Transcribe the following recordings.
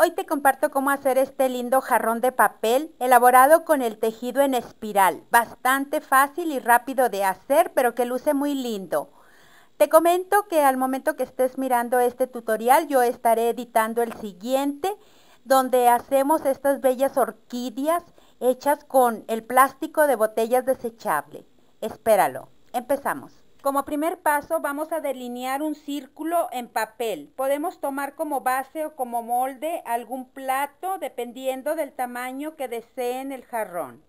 Hoy te comparto cómo hacer este lindo jarrón de papel elaborado con el tejido en espiral. Bastante fácil y rápido de hacer, pero que luce muy lindo. Te comento que al momento que estés mirando este tutorial, yo estaré editando el siguiente, donde hacemos estas bellas orquídeas hechas con el plástico de botellas desechables. Espéralo. Empezamos. Como primer paso vamos a delinear un círculo en papel. Podemos tomar como base o como molde algún plato dependiendo del tamaño que deseen el jarrón.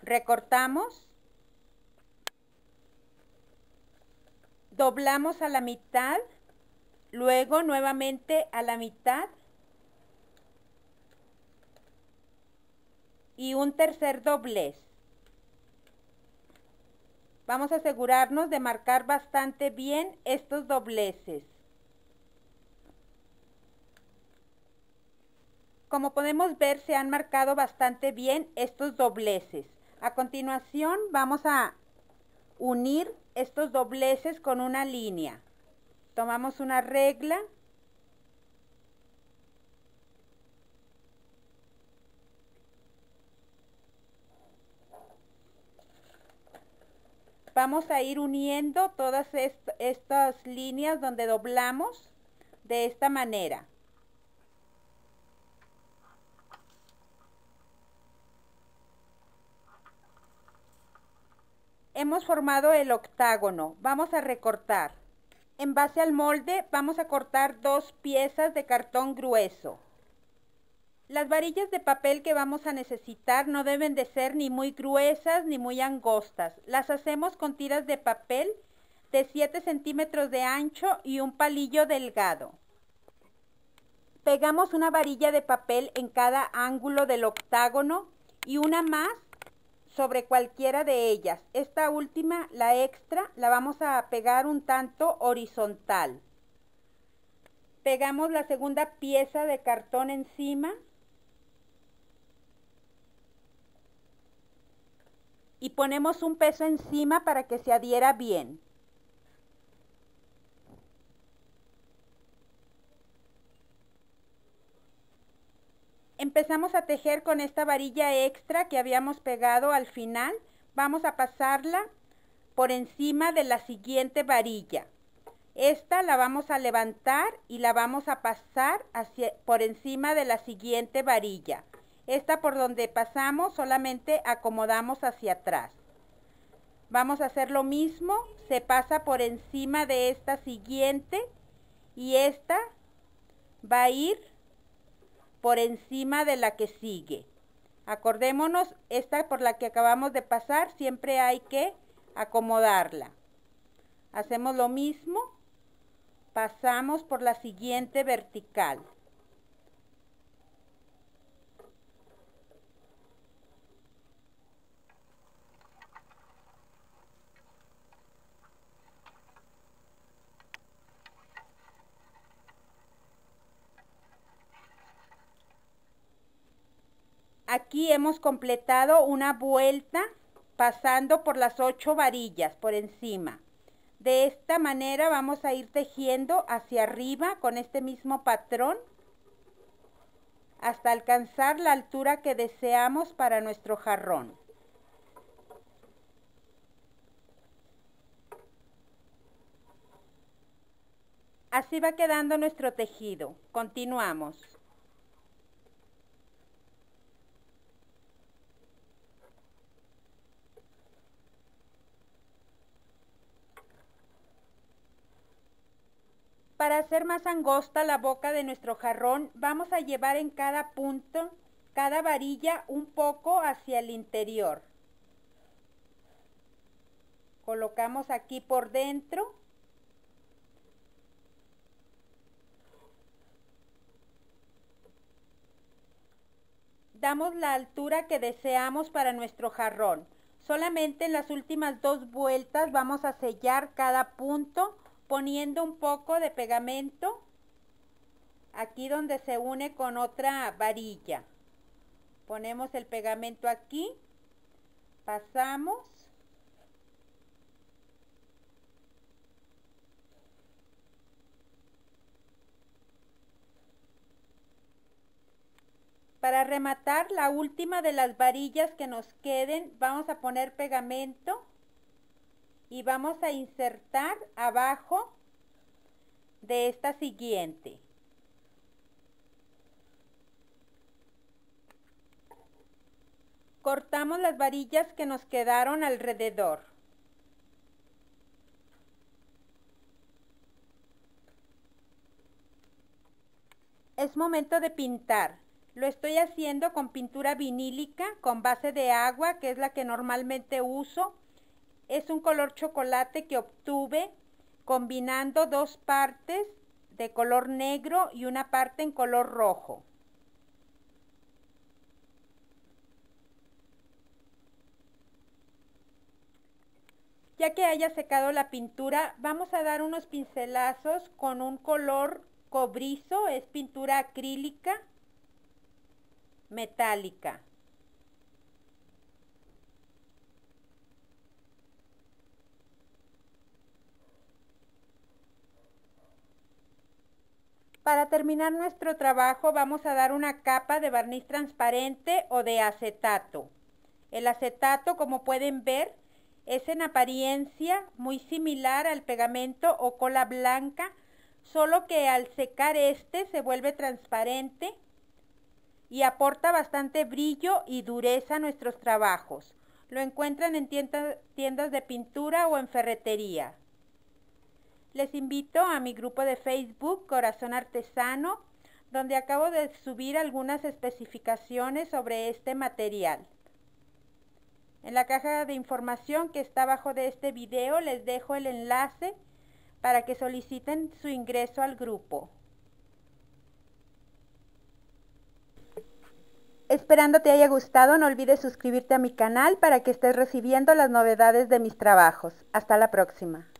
Recortamos. Doblamos a la mitad. Luego nuevamente a la mitad. Y un tercer doblez. Vamos a asegurarnos de marcar bastante bien estos dobleces. Como podemos ver, se han marcado bastante bien estos dobleces. A continuación, vamos a unir estos dobleces con una línea. Tomamos una regla vamos a ir uniendo todas estas líneas donde doblamos de esta manera. Hemos formado el octágono. Vamos a recortar. En base al molde vamos a cortar dos piezas de cartón grueso. Las varillas de papel que vamos a necesitar no deben de ser ni muy gruesas ni muy angostas. Las hacemos con tiras de papel de 7 centímetros de ancho y un palillo delgado. Pegamos una varilla de papel en cada ángulo del octágono y una más sobre cualquiera de ellas. Esta última, la extra, la vamos a pegar un tanto horizontal. Pegamos la segunda pieza de cartón encima y ponemos un peso encima para que se adhiera bien. Empezamos a tejer con esta varilla extra que habíamos pegado al final. Vamos a pasarla por encima de la siguiente varilla. Esta la vamos a levantar y la vamos a pasar hacia, por encima de la siguiente varilla. Esta por donde pasamos solamente acomodamos hacia atrás. Vamos a hacer lo mismo, se pasa por encima de esta siguiente y esta va a ir por encima de la que sigue. Acordémonos, esta por la que acabamos de pasar siempre hay que acomodarla. Hacemos lo mismo, pasamos por la siguiente vertical. Aquí hemos completado una vuelta pasando por las ocho varillas por encima. De esta manera vamos a ir tejiendo hacia arriba con este mismo patrón hasta alcanzar la altura que deseamos para nuestro jarrón. Así va quedando nuestro tejido. Continuamos. Para hacer más angosta la boca de nuestro jarrón, vamos a llevar en cada punto, cada varilla un poco hacia el interior. Colocamos aquí por dentro. Damos la altura que deseamos para nuestro jarrón. Solamente en las últimas dos vueltas vamos a sellar cada punto poniendo un poco de pegamento aquí donde se une con otra varilla. Ponemos el pegamento aquí, pasamos. Para rematar la última de las varillas que nos queden, vamos a poner pegamento y vamos a insertar abajo de esta siguiente. Cortamos las varillas que nos quedaron alrededor. Es momento de pintar. Lo estoy haciendo con pintura vinílica con base de agua, que es la que normalmente uso. Es un color chocolate que obtuve combinando dos partes de color negro y una parte en color rojo. Ya que haya secado la pintura, vamos a dar unos pincelazos con un color Cobrizo es pintura acrílica metálica. Para terminar nuestro trabajo vamos a dar una capa de barniz transparente o de acetato. El acetato, como pueden ver, es en apariencia muy similar al pegamento o cola blanca solo que al secar este se vuelve transparente y aporta bastante brillo y dureza a nuestros trabajos. Lo encuentran en tiendas de pintura o en ferretería. Les invito a mi grupo de Facebook Corazón Artesano, donde acabo de subir algunas especificaciones sobre este material. En la caja de información que está abajo de este video les dejo el enlace para que soliciten su ingreso al grupo. Esperando te haya gustado, no olvides suscribirte a mi canal para que estés recibiendo las novedades de mis trabajos. Hasta la próxima.